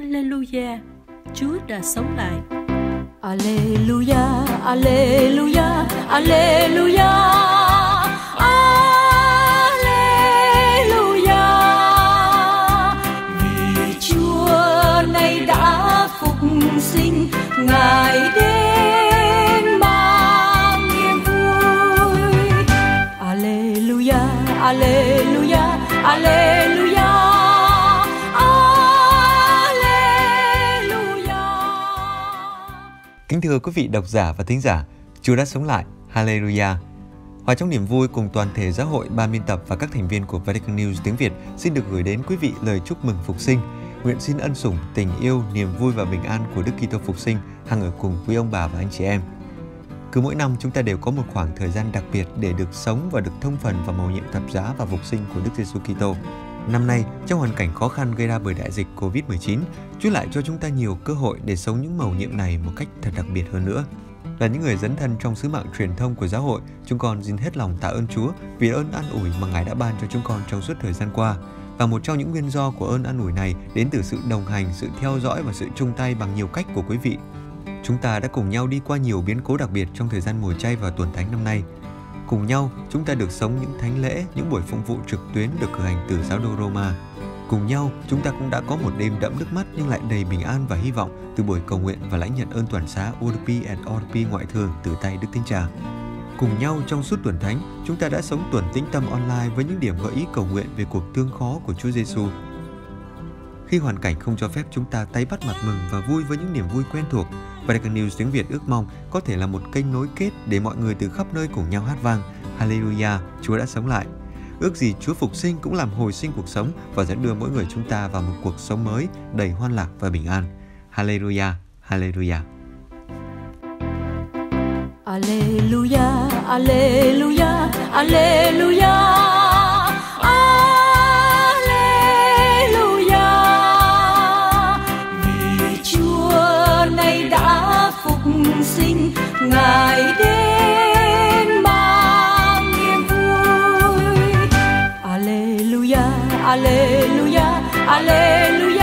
Alleluia, Chúa đã sống lại. Alleluia, Alleluia, Alleluia. Alleluia. Vì Chúa nay đã phục sinh, Ngài đến mang niềm vui. Alleluia, Alleluia, Alleluia. Kính thưa quý vị độc giả và thính giả, Chúa đã sống lại. Hallelujah! Hòa trong niềm vui cùng toàn thể giáo hội, ban biên tập và các thành viên của Vatican News tiếng Việt xin được gửi đến quý vị lời chúc mừng phục sinh. Nguyện xin ân sủng, tình yêu, niềm vui và bình an của Đức Kitô phục sinh hằng ở cùng quý ông bà và anh chị em. Cứ mỗi năm chúng ta đều có một khoảng thời gian đặc biệt để được sống và được thông phần vào mầu nhiệm thập giá và phục sinh của Đức Giêsu Kitô. Năm nay, trong hoàn cảnh khó khăn gây ra bởi đại dịch Covid-19, Chúa lại cho chúng ta nhiều cơ hội để sống những mầu nhiệm này một cách thật đặc biệt hơn nữa. Là những người dấn thân trong sứ mạng truyền thông của giáo hội, chúng con xin hết lòng tạ ơn Chúa vì ơn an ủi mà Ngài đã ban cho chúng con trong suốt thời gian qua. Và một trong những nguyên do của ơn an ủi này đến từ sự đồng hành, sự theo dõi và sự chung tay bằng nhiều cách của quý vị. Chúng ta đã cùng nhau đi qua nhiều biến cố đặc biệt trong thời gian mùa chay và tuần thánh năm nay. Cùng nhau, chúng ta được sống những thánh lễ, những buổi phụng vụ trực tuyến được cử hành từ giáo đô Roma. Cùng nhau, chúng ta cũng đã có một đêm đẫm nước mắt nhưng lại đầy bình an và hy vọng từ buổi cầu nguyện và lãnh nhận ơn toàn xá ODP and ODP ngoại thường từ tay Đức Thánh Cha. Cùng nhau trong suốt tuần thánh, chúng ta đã sống tuần tĩnh tâm online với những điểm gợi ý cầu nguyện về cuộc tương khó của Chúa Giêsu. Khi hoàn cảnh không cho phép chúng ta tay bắt mặt mừng và vui với những niềm vui quen thuộc, Vatican News tiếng Việt ước mong có thể là một kênh nối kết để mọi người từ khắp nơi cùng nhau hát vang Hallelujah, Chúa đã sống lại. Ước gì Chúa phục sinh cũng làm hồi sinh cuộc sống và dẫn đưa mỗi người chúng ta vào một cuộc sống mới đầy hoan lạc và bình an. Hallelujah, Hallelujah. Alleluia, Alleluia, Alleluia. Alleluia. Phục sinh, Ngài đến mang niềm vui. Alleluia, Alleluia, Alleluia.